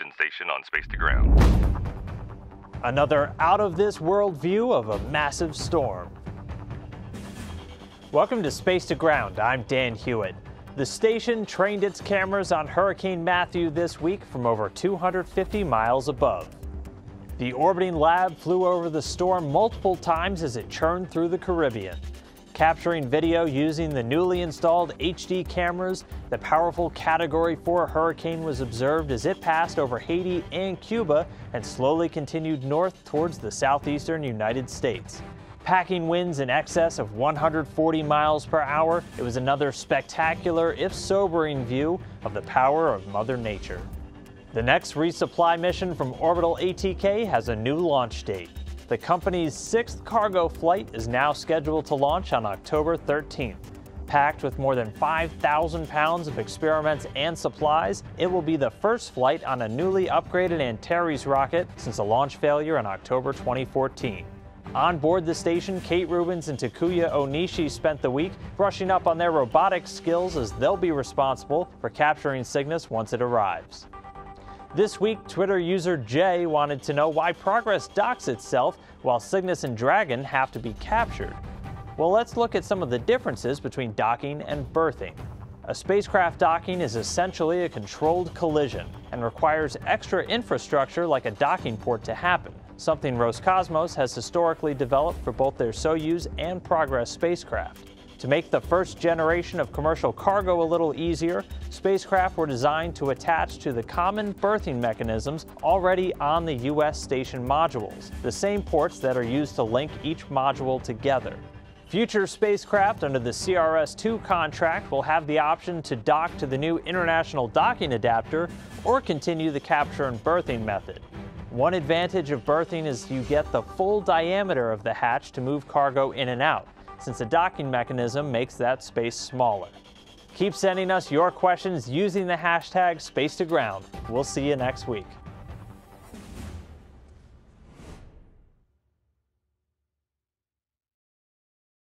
Houston station on Space to Ground. Another out of this world view of a massive storm. Welcome to Space to Ground. I'm Dan Huot. The station trained its cameras on Hurricane Matthew this week from over 250 miles above. The orbiting lab flew over the storm multiple times as it churned through the Caribbean. Capturing video using the newly installed HD cameras, the powerful Category 4 hurricane was observed as it passed over Haiti and Cuba and slowly continued north towards the southeastern United States. Packing winds in excess of 140 miles per hour, it was another spectacular, if sobering, view of the power of Mother Nature. The next resupply mission from Orbital ATK has a new launch date. The company's sixth cargo flight is now scheduled to launch on October 13th. Packed with more than 5,000 pounds of experiments and supplies, it will be the first flight on a newly upgraded Antares rocket since a launch failure in October 2014. On board the station, Kate Rubins and Takuya Onishi spent the week brushing up on their robotic skills as they'll be responsible for capturing Cygnus once it arrives. This week, Twitter user Jay wanted to know why Progress docks itself while Cygnus and Dragon have to be captured. Well, let's look at some of the differences between docking and berthing. A spacecraft docking is essentially a controlled collision and requires extra infrastructure like a docking port to happen something Roscosmos has historically developed for both their Soyuz and Progress spacecraft. To make the first generation of commercial cargo a little easier, spacecraft were designed to attach to the common berthing mechanisms already on the U.S. station modules, the same ports that are used to link each module together. Future spacecraft under the CRS-2 contract will have the option to dock to the new International Docking Adapter or continue the capture and berthing method. One advantage of berthing is you get the full diameter of the hatch to move cargo in and out, since the docking mechanism makes that space smaller. Keep sending us your questions using the hashtag SpaceToGround. We'll see you next week.